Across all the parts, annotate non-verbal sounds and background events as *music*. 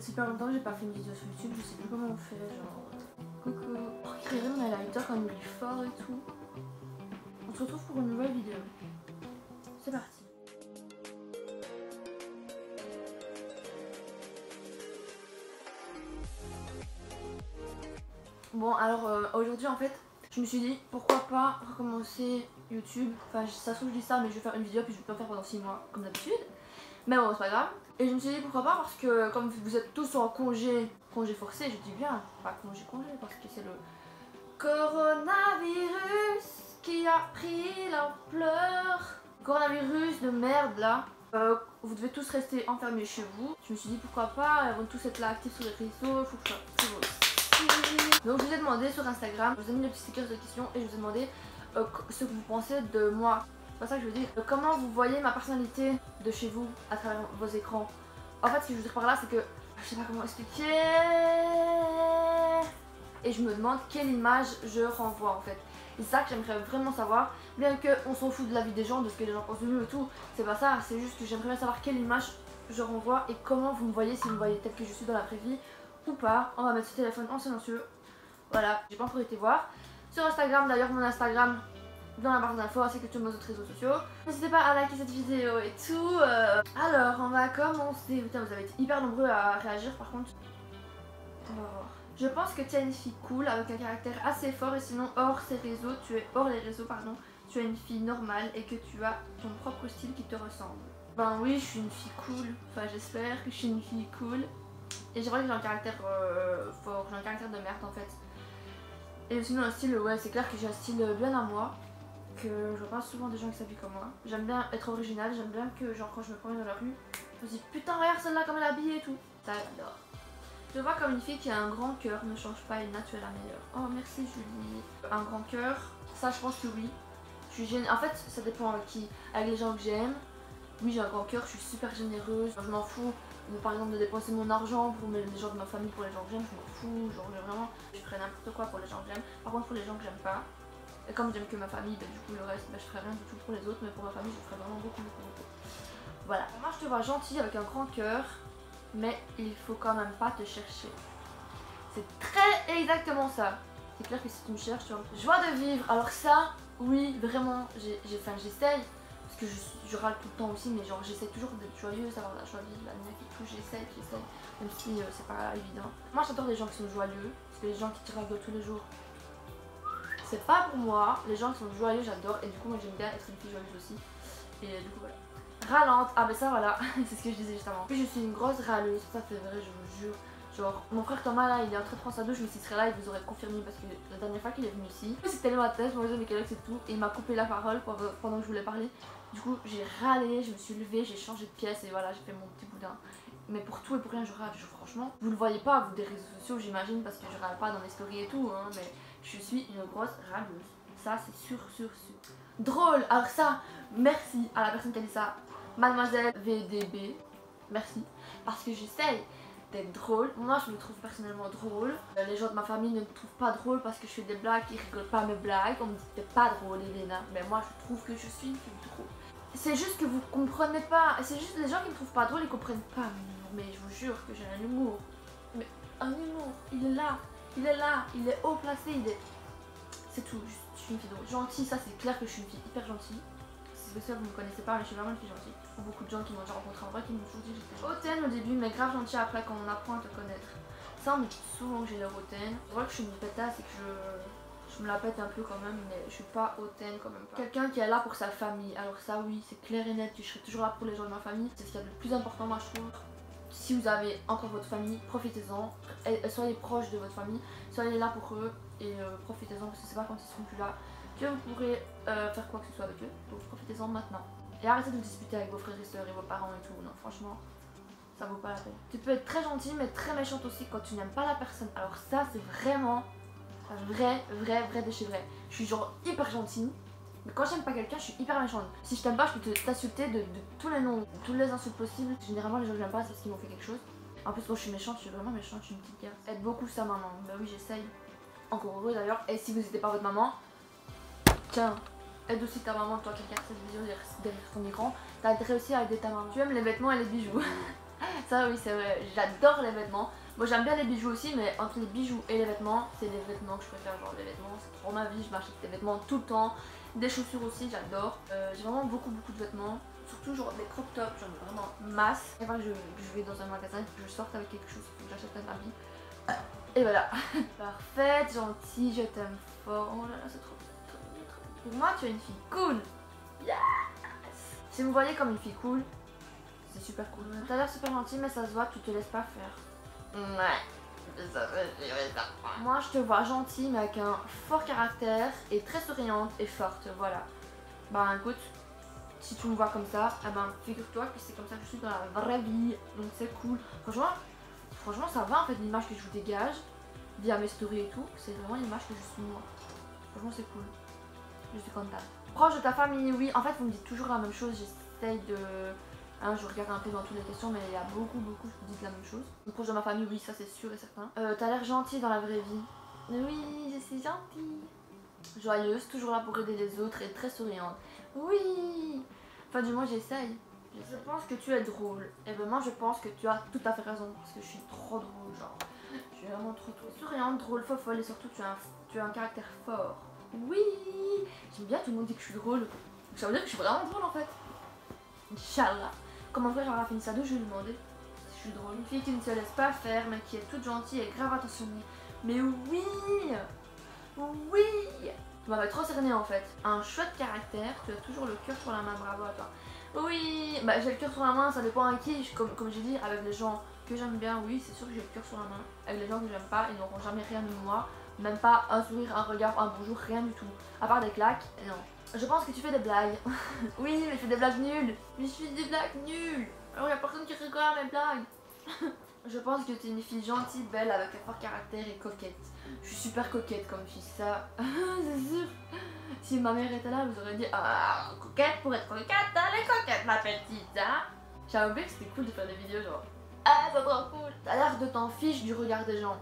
fait super longtemps que j'ai pas fait une vidéo sur YouTube, je sais plus comment on fait, genre... Coucou Oh, Kyrian, on a lighter quand il est fort et tout. On se retrouve pour une nouvelle vidéo. C'est parti. Bon alors euh, aujourd'hui en fait je me suis dit pourquoi pas recommencer YouTube. Enfin ça se trouve je dis ça mais je vais faire une vidéo puis je vais pas faire pendant 6 mois comme d'habitude. Mais bon c'est pas grave. Et je me suis dit pourquoi pas parce que comme vous êtes tous en congé, congé forcé, je dis bien, pas congé congé parce que c'est le coronavirus qui a pris l'ampleur. Coronavirus de merde là. Euh, vous devez tous rester enfermés chez vous. Je me suis dit pourquoi pas, ils vont tous être là actifs sur les réseaux, il faut que sois aussi. Donc je vous ai demandé sur Instagram, je vous ai mis le petit sticker de questions et je vous ai demandé euh, ce que vous pensez de moi. Pas ça que je veux dire. Euh, comment vous voyez ma personnalité de chez vous à travers vos écrans? En fait ce que je veux dire par là c'est que je sais pas comment expliquer. Et je me demande quelle image je renvoie en fait. C'est ça que j'aimerais vraiment savoir. Bien qu'on s'en fout de la vie des gens, de ce que les gens pensent de nous et tout. C'est pas ça, c'est juste que j'aimerais bien savoir quelle image je renvoie et comment vous me voyez, si vous me voyez tel que je suis dans la vraie vie ou pas. On va mettre ce téléphone en silencieux. Voilà, j'ai pas encore été voir. Sur Instagram d'ailleurs, mon Instagram dans la barre d'infos ainsi que tous mes autres réseaux sociaux. N'hésitez pas à liker cette vidéo et tout. Euh. Alors, on va commencer. Putain, vous avez été hyper nombreux à réagir par contre. On va voir. Je pense que tu es une fille cool avec un caractère assez fort et sinon hors ces réseaux, tu es hors les réseaux pardon, tu es une fille normale et que tu as ton propre style qui te ressemble. Ben oui, je suis une fille cool. Enfin, j'espère que je suis une fille cool. Et j'aimerais que j'ai un caractère euh, fort, j'ai un caractère de merde en fait. Et sinon un style, ouais c'est clair que j'ai un style bien à moi. Que je vois souvent des gens qui s'habillent comme moi. J'aime bien être original, j'aime bien que genre quand je me promène dans la rue, je me dis putain regarde celle-là comme elle est habillée et tout. Ça j'adore. Je vois comme une fille qui a un grand cœur, ne change pas et naturelle la meilleure. Oh merci Julie. Un grand cœur, ça je pense que oui. Je suis En fait ça dépend avec qui. Avec les gens que j'aime. Oui j'ai un grand cœur, je suis super généreuse. Je m'en fous par exemple de dépenser mon argent pour les gens de ma famille, pour les gens que j'aime, je m'en fous, genre vraiment, je ferais n'importe quoi pour les gens que j'aime. Par contre pour les gens que j'aime pas, et comme j'aime que ma famille, bah, du coup le reste, bah, je ferais rien du tout pour les autres, mais pour ma famille je ferais vraiment beaucoup, beaucoup, beaucoup. Voilà, moi je te vois gentil avec un grand cœur, mais il faut quand même pas te chercher. C'est très exactement ça. C'est clair que si tu me cherches, tu vois. Joie de vivre, alors ça, oui, vraiment, j'essaye que je, râle tout le temps aussi, mais genre j'essaie toujours d'être joyeuse, d'avoir la joie de vivre, la mienne et tout, j'essaie, j'essaie, même si euh, c'est pas évident. Moi j'adore les gens qui sont joyeux, c'est les gens qui te rigolent tous les jours. C'est pas pour moi, les gens qui sont joyeux j'adore, et du coup moi j'aime bien être une fille joyeuse aussi. Et du coup voilà. Râlante, ah ben ça voilà, *laughs* c'est ce que je disais juste avant. Puis je suis une grosse râleuse, ça c'est vrai, je vous jure. Genre, mon frère Thomas là, il est en train de prendre sa douche, mais s'il serait là, il vous aurait confirmé parce que la dernière fois qu'il est venu ici, c'était ma tête, je me disais mais c'est tout, et il m'a coupé la parole pendant que je voulais parler. Du coup, j'ai râlé, je me suis levée, j'ai changé de pièce et voilà, j'ai fait mon petit boudin. Mais pour tout et pour rien, je râle, franchement. Vous le voyez pas, vous, des réseaux sociaux, j'imagine, parce que je râle pas dans mes stories et tout, hein, mais je suis une grosse râleuse. Ça, c'est sûr, sûr, sûr. Drôle, alors ça, merci à la personne qui a dit ça, Mademoiselle VDB, merci, parce que j'essaye d'être drôle. Moi, je me trouve personnellement drôle. Euh, les gens de ma famille ne me trouvent pas drôle parce que je fais des blagues, ils rigolent pas mes blagues. On me dit t'es pas drôle, Elena. Mais moi, je trouve que je suis une fille drôle. C'est juste que vous comprenez pas. C'est juste les gens qui me trouvent pas drôle, ils comprennent pas Mais je vous jure que j'ai un humour. Mais un humour, il est là. Il est là. Il est haut placé. Il est. C'est tout. Je suis une fille drôle. Gentille, ça c'est clair que je suis une fille hyper gentille. C'est que vous me connaissez pas, mais je suis vraiment une fille gentille. Beaucoup de gens qui m'ont déjà rencontré en vrai qui m'ont toujours dit que j'étais hautaine au début, mais grave gentille après quand on apprend à te connaître. Ça, on me dit souvent que j'ai l'air hautaine. C'est vrai que je suis une pétasse et que je je me la pète un peu quand même, mais je suis pas hautaine quand même pas. Quelqu'un qui est là pour sa famille, alors ça oui, c'est clair et net, je serai toujours là pour les gens de ma famille, c'est ce qu'il y a de plus important moi je trouve. Si vous avez encore votre famille, profitez-en, soyez proches de votre famille, soyez là pour eux et euh, profitez-en parce que c'est pas quand ils seront plus là que vous pourrez euh, faire quoi que ce soit avec eux, donc profitez-en maintenant. Et arrêtez de disputer avec vos frères et sœurs et vos parents et tout, non franchement, ça vaut pas la peine. Tu peux être très gentil mais très méchante aussi quand tu n'aimes pas la personne, alors ça c'est vraiment vrai, vrai, vrai de chez vrai. Je suis genre hyper gentille. Mais quand j'aime pas quelqu'un, je suis hyper méchante. Si je t'aime pas, je peux t'insulter de, tous les noms, de tous les insultes possibles. Généralement, les gens que j'aime pas, c'est parce qu'ils m'ont fait quelque chose. En plus, quand je suis méchante, je suis vraiment méchante, je suis une petite gars. Aide beaucoup sa maman. Bah oui, j'essaye. Encore heureux d'ailleurs. Et si vous n'êtes pas votre maman, tiens, aide aussi ta maman, toi qui regarde cette vidéo derrière ton écran. T'as intérêt aussi à aider ta maman. Tu aimes les vêtements et les bijoux. *laughs* Ça, oui, c'est vrai. J'adore les vêtements. Moi, j'aime bien les bijoux aussi, mais entre les bijoux et les vêtements, c'est les vêtements que je préfère. Genre, les vêtements, c'est trop ma vie. Je m'achète des vêtements tout le temps. Des chaussures aussi, j'adore. Euh, j'ai vraiment beaucoup, beaucoup de vêtements. Surtout, genre, des crop tops, j'en ai vraiment masse. Et voilà, je, je vais dans un magasin, que je sorte avec quelque chose, que j'achète un habit. Et voilà. *laughs* Parfaite, gentille, je t'aime fort. Oh là là, c'est trop, trop, trop. Pour moi, tu es une fille cool. Yes Si vous voyez comme une fille cool, c'est super cool. T'as l'air super gentil, mais ça se voit, tu te laisses pas faire. Ouais. Moi, je te vois gentil, mais avec un fort caractère et très souriante et forte. Voilà. Bah, écoute, si tu me vois comme ça, eh ben, figure-toi que c'est comme ça que je suis dans la vraie vie. Donc, c'est cool. Franchement, franchement, ça va en fait l'image que je vous dégage via mes stories et tout. C'est vraiment l'image que je suis moi. Franchement, c'est cool. Je suis contente. Proche de ta famille, oui. En fait, vous me dites toujours la même chose. J'essaye de. Hein, je regarde un peu dans toutes les questions, mais il y a beaucoup, beaucoup qui dites la même chose. Proche de ma famille, oui, ça c'est sûr et certain. Euh, T'as l'air gentil dans la vraie vie. Oui, je suis gentille. Joyeuse, toujours là pour aider les autres et très souriante. Oui Enfin, du moins, j'essaye. Je pense que tu es drôle. Et ben moi, je pense que tu as tout à fait raison. Parce que je suis trop drôle, genre. Je suis vraiment trop, souriante, drôle, folle et surtout, tu as un, tu as un caractère fort. Oui J'aime bien, tout le monde dit que je suis drôle. Ça veut dire que je suis vraiment drôle en fait. Inch'Allah. Comme mon frère aura fini d'où je lui ai demandé si je suis drôle. Une fille qui ne se laisse pas faire, mais qui est toute gentille et grave attentionnée. Mais oui Oui Tu m'avais trop cerné en fait. Un chouette caractère, tu as toujours le cœur sur la main, bravo à toi. Oui, bah j'ai le cœur sur la main, ça dépend à qui. Comme, comme j'ai dit, avec les gens que j'aime bien, oui, c'est sûr que j'ai le cœur sur la main. Avec les gens que j'aime pas, ils n'auront jamais rien de moi. Même pas un sourire, un regard, un bonjour, rien du tout. À part des claques, non. Je pense que tu fais des blagues. *laughs* oui, mais je fais des blagues nulles. Mais je fais des blagues nulles. Alors y a personne qui rigole à mes blagues. *laughs* je pense que tu es une fille gentille, belle, avec un fort caractère et coquette. Je suis super coquette comme fille, ça. *laughs* c'est sûr. Si ma mère était là, elle vous aurait dit Ah, coquette pour être coquette, elle est coquette, ma petite, hein. J'avais oublié que c'était cool de faire des vidéos genre Ah, c'est trop cool. T'as l'air de t'en fiche du regard des gens.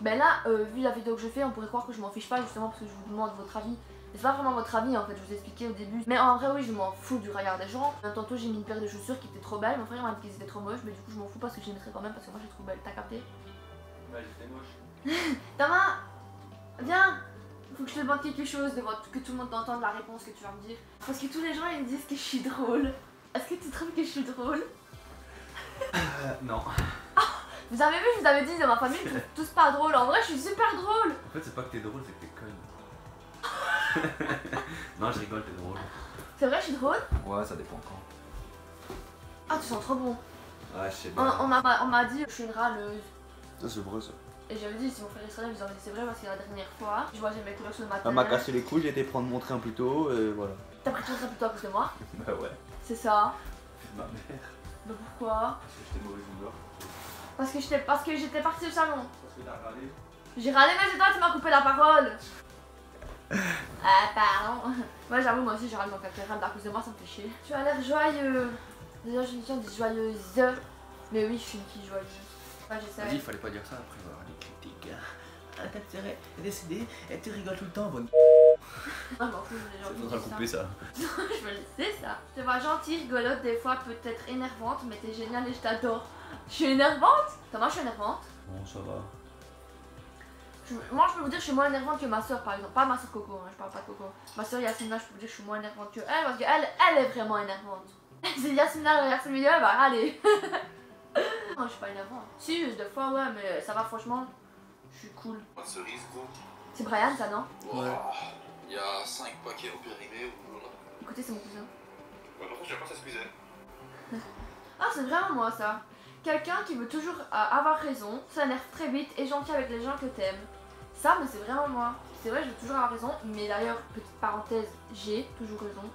Ben là, euh, vu la vidéo que je fais, on pourrait croire que je m'en fiche pas justement parce que je vous demande votre avis. Mais c'est pas vraiment votre avis en fait, je vous ai expliqué au début. Mais en vrai, oui, je m'en fous du regard des gens. Tantôt, j'ai mis une paire de chaussures qui était trop belle. Mon frère m'a dit qu'elles étaient trop moches, mais du coup, je m'en fous parce que je les mettrai quand même parce que moi, je les trouve belles. T'as capté? Bah, j'étais moche. *laughs* Thomas Viens Faut que je te demande quelque chose, devant que tout le monde t'entende la réponse que tu vas me dire. Parce que tous les gens ils me disent que je suis drôle. Est-ce que tu trouves que je suis drôle? Euh, non. Vous avez vu, je vous avais dit dans ma famille, ils sont tous pas drôles. En vrai, je suis super drôle. En fait, c'est pas que t'es drôle, c'est que t'es conne. *laughs* non, je rigole, t'es drôle. C'est vrai, je suis drôle? Ouais, ça dépend quand. Ah, tu sens trop bon. Ouais, je sais On, bien. on m'a on m'a dit, je suis une râleuse. Ça c'est vrai ça. Et j'avais dit, si mon frère Israël, ils ont dit, c'est vrai parce que la dernière fois, je vois, j'ai mes couleurs sur le matin. Elle m'a cassé les couilles, j'ai été prendre mon train plus tôt et voilà. T'as pris ton train plutôt à cause de moi? *laughs* Bah ouais. C'est ça. Ma mère. Mais pourquoi? Parce que j'étais mauvaise humeur. Parce que j'étais parce que j'étais partie au salon. Parce que t'as râlé. J'ai râlé, mais c'est toi qui m'as coupé la parole. *laughs* Ah, pardon. Ouais, j'avoue, moi aussi, j'ai râlé, quand quelqu'un à cause de moi, ça me fait chier. Tu as l'air joyeux. D'ailleurs, je suis fille, on dit joyeuse. Mais oui, je suis une fille joyeuse. Ouais, Vas-y, il fallait pas dire ça, après avoir des critiques. Ah, ta sœur est décédée, et tu rigoles tout le temps, bonne. *laughs* Non, fous, les gens Ça faudra couper ça. *laughs* je me le sais, ça. Je te vois gentille, rigolote, des fois peut-être énervante, mais t'es géniale et je t'adore. Je suis énervante Thomas, je suis énervante. Bon, ça va. Je- moi, je peux vous dire que je suis moins énervante que ma soeur, par exemple. Pas ma soeur Coco, hein, je parle pas de Coco. Ma soeur Yasmina, je peux vous dire que je suis moins énervante que elle parce qu'elle, elle est vraiment énervante. *laughs* Si Yasmina regarde ce milieu, elle va râler. non, je suis pas énervante. Si, des fois, ouais, mais ça va, franchement. Je suis cool. Cerise, gros. C'est Brian, ça, non Ouah, Il y a 5 paquets au périmé. Écoutez, c'est mon cousin. Ouais, par contre, j'aime pas que ça se cuisait. Ah, c'est vraiment moi, ça. Quelqu'un qui veut toujours euh, avoir raison, s'énerve très vite et gentil avec les gens que t'aimes. Ça, mais c'est vraiment moi. C'est vrai, je veux toujours avoir raison, mais d'ailleurs, petite parenthèse, j'ai toujours raison.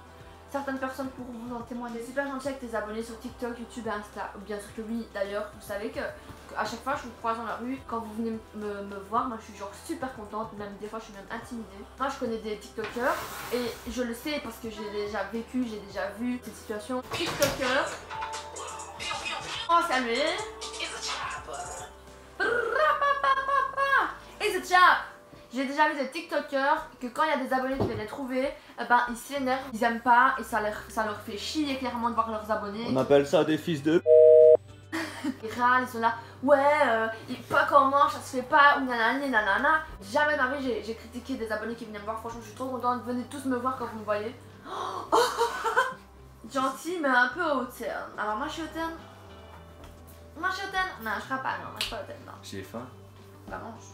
Certaines personnes pourront vous en témoigner. Super gentil avec tes abonnés sur TikTok, YouTube et Insta. Bien sûr que oui, d'ailleurs, vous savez que, à chaque fois je vous croise dans la rue, quand vous venez me, me voir, moi je suis genre super contente, même des fois je suis même intimidée. Moi je connais des TikTokers et je le sais parce que j'ai déjà vécu, j'ai déjà vu cette situation. TikTokers. Oh salut It's a chap J'ai déjà vu des TikTokers que quand il y a des abonnés qui viennent les trouver, eh ben ils s'énervent, ils aiment pas et ça leur, ça leur fait chier clairement de voir leurs abonnés. On appelle ça des fils de. *laughs* Ils râlent, ils sont là, ouais, euh, il- pas comment, ça se fait pas, ou nanani, nanana. Jamais ma vie j'ai- j'ai critiqué des abonnés qui venaient me voir, franchement je suis trop contente, venez tous me voir quand vous me voyez. *laughs* Gentil mais un peu hautaine. Alors moi je suis hautaine Je suis hautaine Non, je serai pas, non, suis pas hautaine, non. J'ai faim. Bah mange.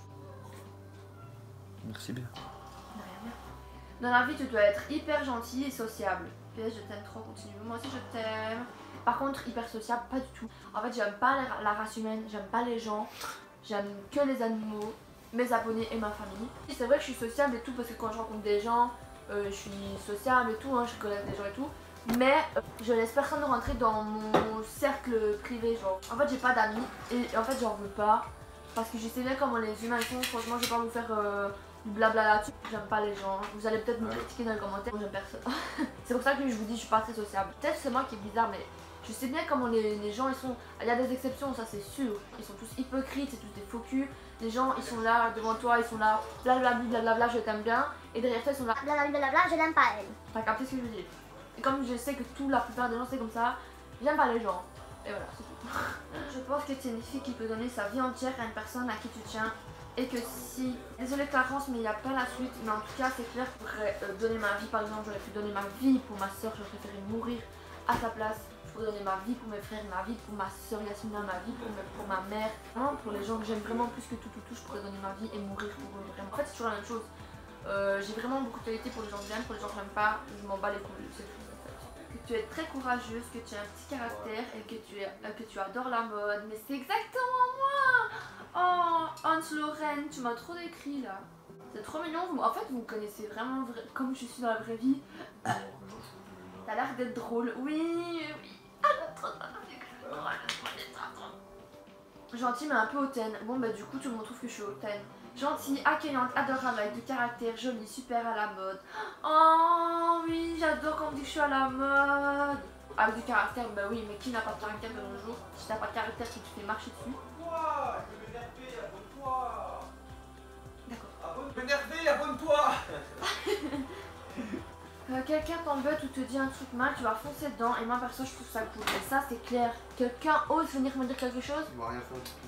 Merci bien. Dans la vie, tu dois être hyper gentil et sociable. PS, je t'aime trop, continue. Moi aussi, je t'aime. Par contre, hyper sociable, pas du tout. En fait, j'aime pas la, race humaine, j'aime pas les gens, j'aime que les animaux, mes abonnés et ma famille. C'est vrai que je suis sociable et tout parce que quand je rencontre des gens, euh, je suis sociable et tout, hein, je connais des gens et tout. Mais euh, je laisse personne rentrer dans mon cercle privé, genre. En fait, j'ai pas d'amis et en fait, j'en veux pas. Parce que je sais bien comment les humains sont. Franchement, je vais pas vous faire euh, du blabla là-dessus. J'aime pas les gens. Vous allez peut-être me critiquer dans les commentaires. J'aime personne. *laughs* c'est pour ça que je vous dis, je suis pas très sociable. Peut-être c'est moi qui est bizarre, mais je sais bien comment les, les gens ils sont. Il y a des exceptions, ça c'est sûr. Ils sont tous hypocrites, c'est tous des faux culs. Les gens ils sont là devant toi, ils sont là, blablabla, blablabla, je t'aime bien. Et derrière toi, ils sont là, Blablabla, je l'aime pas elle. T'as capté ce que je veux dire? Comme je sais que tout, la plupart des gens c'est comme ça, j'aime pas les gens. Et voilà, c'est tout. je pense que tu es une fille qui peut donner sa vie entière à une personne à qui tu tiens. Et que si. Désolée Clarence, mais il n'y a pas la suite. Mais en tout cas, c'est clair, je pourrais euh, donner ma vie. Par exemple, j'aurais pu donner ma vie pour ma soeur, j'aurais préféré mourir à sa place. Je pourrais donner ma vie pour mes frères, ma vie pour ma soeur Yasmina, ma vie pour, ma mère. Pour les gens que j'aime vraiment plus que tout, tout, tout, je pourrais donner ma vie et mourir pour eux. En fait, c'est toujours la même chose. Euh, j'ai vraiment beaucoup de qualité pour les gens que j'aime, pour les gens que j'aime pas, je m'en bats les couilles, c'est tout tu es très courageuse, que tu as un petit caractère et que tu, es, euh, que tu adores la mode, mais c'est exactement moi Oh, Hans Lorraine, tu m'as trop décrit là. C'est trop mignon, en fait vous me connaissez vraiment vra- comme je suis dans la vraie vie. *coughs* T'as l'air d'être drôle, oui, oui. Ah. Gentil mais un peu hautaine. Bon bah du coup tout le monde trouve que je suis hautaine. Gentille, accueillante, adorable, avec du caractère, jolie, super à la mode. Oh oui, j'adore quand on dit que je suis à la mode. Avec du caractère, bah oui, mais qui n'a pas de caractère de nos jours? Si t'as pas de caractère, tu fais marcher dessus. Quelqu'un t'embête ou te dit un truc mal, tu vas foncer dedans. Et moi, perso, je trouve ça cool. Et ça, c'est clair. Quelqu'un ose venir me dire quelque chose,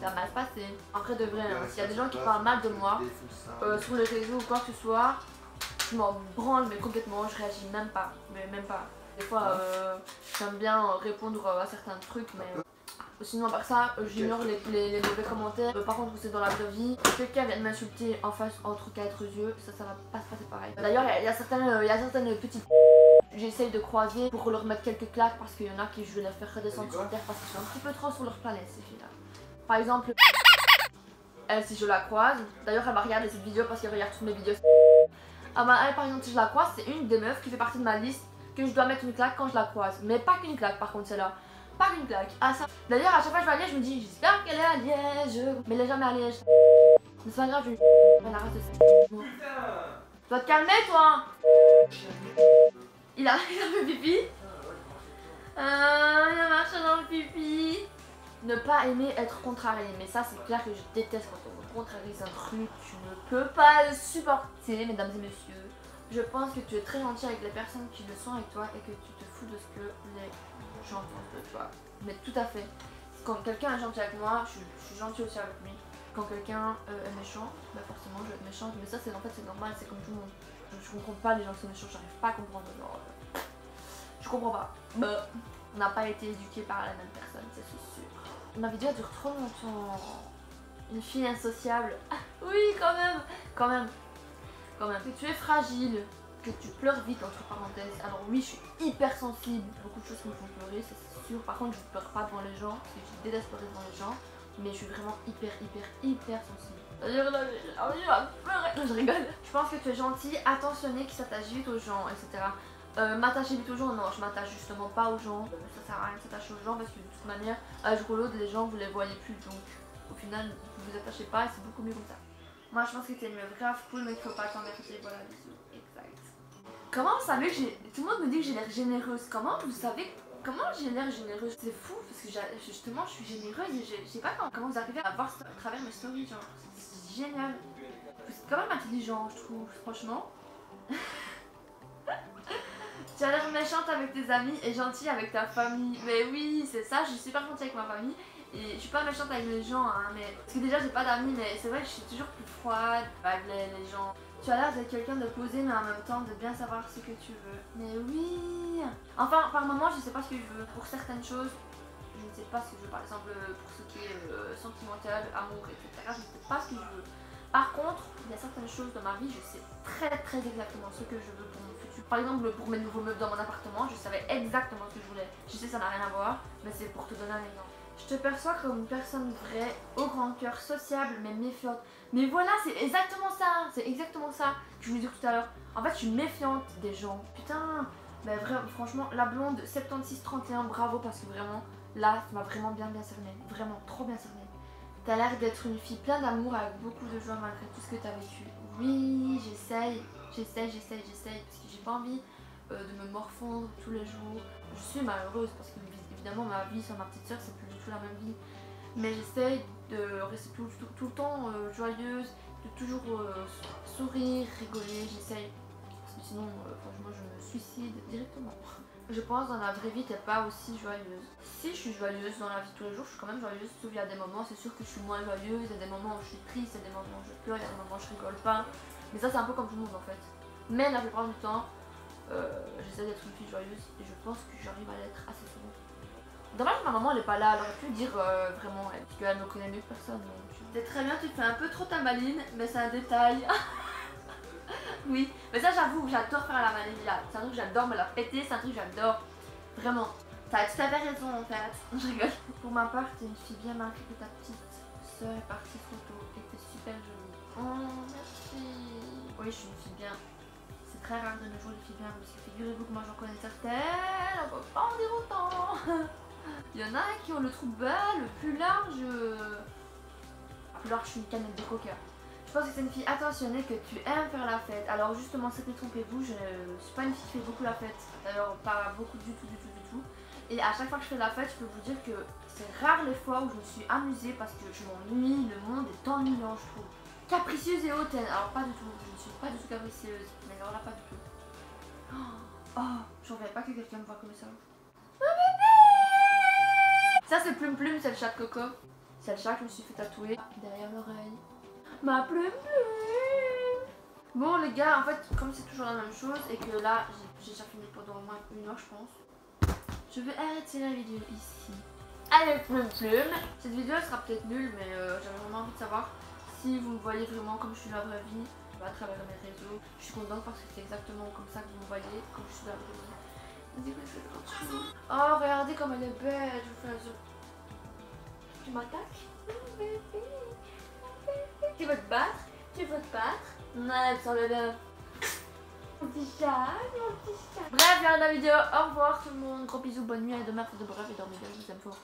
ça va mal se passer. Après, de vrai, hein, s'il y a des gens qui parlent mal de moi, euh, sur les réseaux ou quoi que ce soit, je m'en branle, mais complètement, je réagis même pas, mais même pas. Des fois, euh, j'aime bien euh, répondre à certains trucs, mais sinon, à part ça, euh, j'ignore les, les- les mauvais commentaires. Euh, par contre, c'est dans la vraie vie. Quelqu'un vient de m'insulter en face entre quatre yeux, ça, ça va pas se passer pareil. D'ailleurs, il y a- il y, a certaines, euh, y a certaines petites. *laughs* J'essaye de croiser pour leur mettre quelques claques parce qu'il y en a qui je vais les faire redescendre sur terre parce qu'ils sont un petit peu trop sur leur planète, ces filles-là. Par exemple, *laughs* elle, si je la croise, d'ailleurs, elle va regarder cette vidéo parce qu'elle regarde toutes mes vidéos. Ah bah, elle, par exemple, si je la croise, c'est une des meufs qui fait partie de ma liste que je dois mettre une claque quand je la croise. Mais pas qu'une claque, par contre, celle-là. Pas qu'une claque. Ah, ça. D'ailleurs, à chaque fois que je vais à Liège, je me dis, j'espère qu'elle est à Liège. Mais elle est jamais à Liège. Mais c'est pas grave, je lui. Elle arrête de. Putain Tu vas te calmer, toi Il a, *laughs* il a fait pipi Ah, il a marché dans le pipi Ne pas aimer être contrarié, mais ça c'est clair que je déteste quand on me contrarie, c'est un truc, tu ne peux pas le supporter, mesdames et messieurs. Je pense que tu es très gentil avec les personnes qui le sont avec toi et que tu te de ce que les gens pensent de toi. Mais tout à fait. Quand quelqu'un est gentil avec moi, je, suis- gentil aussi avec lui. Quand quelqu'un euh, est méchant, bah forcément je vais être méchante, mais ça c'est en fait c'est normal, c'est comme tout le monde. Je, je comprends pas les gens qui sont méchants, j'arrive pas à comprendre. genre, euh, je comprends pas. Bah, on n'a pas été éduqués par la même personne, c'est sûr. Ma vidéo dure trop longtemps. Une fille insociable. Ah, oui, quand même, quand même, quand même. Tu es fragile, que tu pleures vite entre parenthèses. Alors oui, je suis hyper sensible. Beaucoup de choses me font pleurer, c'est sûr. Par contre, je pleure pas devant les gens, parce que je déteste pleurer devant les gens. Mais je suis vraiment hyper, hyper, hyper sensible. D'ailleurs, là. Je rigole. Je pense que tu es gentil, attentionné, qui s'attache vite aux gens, etc. Euh, m'attacher vite aux gens, non, je m'attache justement pas aux gens. Ça sert à rien de s'attacher aux gens parce que de toute manière, à jour l'autre, les gens vous les voyez plus. Donc au final, vous vous attachez pas et c'est beaucoup mieux comme ça. Moi, je pense que t'es meuf grave cool, mais qu'il faut pas t'emmerder. Voilà, bisous. Comment vous savez que. Tout le monde me dit que j'ai l'air généreuse. Comment vous savez Comment j'ai l'air généreuse? C'est fou parce que justement je suis généreuse et je sais pas comment, vous arrivez à voir à travers mes stories. Genre, c'est génial. Vous êtes quand même intelligent, je trouve, franchement. *laughs* tu as l'air méchante avec tes amis et gentille avec ta famille. Mais oui, c'est ça, je suis super gentille avec ma famille Et je suis pas méchante avec les gens, hein, mais. Parce que déjà, j'ai pas d'amis, mais c'est vrai que je suis toujours plus froide avec les gens. Tu as l'air d'être quelqu'un de posé, mais en même temps de bien savoir ce que tu veux. Mais oui Enfin, par moment, je sais pas ce que je veux. Pour certaines choses, je ne sais pas ce que je veux. Par exemple, pour ce qui est euh, sentimental, amour, etc. Je ne sais pas ce que je veux. Par contre, il y a certaines choses dans ma vie, je sais très très exactement ce que je veux pour mon futur. Par exemple, pour mes nouveaux meubles dans mon appartement, je savais exactement ce que je voulais. Je sais, ça n'a rien à voir, mais c'est pour te donner un exemple. Je te perçois comme une personne vraie, au grand cœur, sociable, mais méfiante. Mais voilà, c'est exactement ça, c'est exactement ça que je vous disais tout à l'heure. En fait, je suis méfiante des gens. Putain, mais vraiment, franchement, la blonde 7631, bravo parce que vraiment, là, ça m'a vraiment bien bien cerné. Vraiment, trop bien cerné. T'as l'air d'être une fille pleine d'amour avec beaucoup de joie malgré tout ce que t'as vécu. Oui, j'essaye, j'essaye, j'essaye, j'essaye, parce que j'ai pas envie euh, de me morfondre tous les jours. Je suis malheureuse parce que évidemment ma vie sans ma petite soeur c'est plus du tout la même vie. Mais j'essaye de rester tout, le temps euh, joyeuse, de toujours euh, sourire, rigoler, j'essaye. Sinon, euh, franchement, je me suicide directement. Je pense dans la vraie vie, t'es pas aussi joyeuse. Si je suis joyeuse dans la vie tous les jours, je suis quand même joyeuse, sauf il y a des moments, c'est sûr que je suis moins joyeuse, il y a des moments où je suis triste, il y a des moments où je pleure, il y a des moments où je rigole pas. Mais ça, c'est un peu comme tout le monde en fait. Mais la plupart du temps, j'essaie d'être une fille joyeuse et je pense que j'arrive à l'être assez souvent. Dommage que ma maman elle est pas là, elle aurait pu dire euh, vraiment, elle, parce qu'elle me connaît mieux que personne. C'est très bien, tu fais un peu trop ta maline, mais c'est un détail. *laughs* oui, mais ça j'avoue, j'adore faire la maline, là. c'est un truc que j'adore me la péter, c'est un truc que j'adore. Vraiment, t'as tout à fait raison en fait. *laughs* Je rigole. Pour ma part, t'es une fille bien marquée que ta petite soeur est partie trop tôt et t'es super jolie. Oh, merci. Oui, je suis une fille bien. C'est très rare de nos jours les filles bien, parce que figurez-vous que moi j'en connais certaines, on peut pas en dire autant. *laughs* Il y en a qui ont le trou bas, le plus large. euh, plus large, je suis une canette de coca. Je pense que c'est une fille attentionnée, que tu aimes faire la fête. Alors justement, c'était trompez-vous, je ne suis pas une fille qui fait beaucoup la fête. D'ailleurs, pas beaucoup du tout, du tout, du tout. Et à chaque fois que je fais la fête, je peux vous dire que c'est rare les fois où je me suis amusée parce que je m'ennuie, le monde est ennuyant, je trouve. Capricieuse et hautaine. Alors pas du tout, je ne suis pas du tout capricieuse. Mais alors là, pas du tout. Oh, oh j'en reviens pas que quelqu'un me voit comme ça. Ça c'est Plume Plume, c'est le chat de Coco. C'est le chat que je me suis fait tatouer derrière l'oreille. Ma Plume Plume Bon les gars, en fait, comme c'est toujours la même chose et que là, j'ai- déjà fini pendant au moins une heure je pense, je vais arrêter la vidéo ici. Allez Plume Plume Cette vidéo elle sera peut-être nulle mais euh, j'avais vraiment envie de savoir si vous me voyez vraiment comme je suis la vraie vie à travers mes réseaux. Je suis contente parce que c'est exactement comme ça que vous me voyez, comme je suis la vraie vie. Oh, regardez comme elle est belle. Je vous fais un. Tu m'attaques? Bébé, bébé. Tu veux te battre? Tu veux te battre? Ouais, sur le. Mon petit chat, mon petit chat. Bref, la vidéo. Au revoir tout le monde. Gros bisous, bonne nuit. À demain, c'est de bref et dormez bien. Je vous aime fort.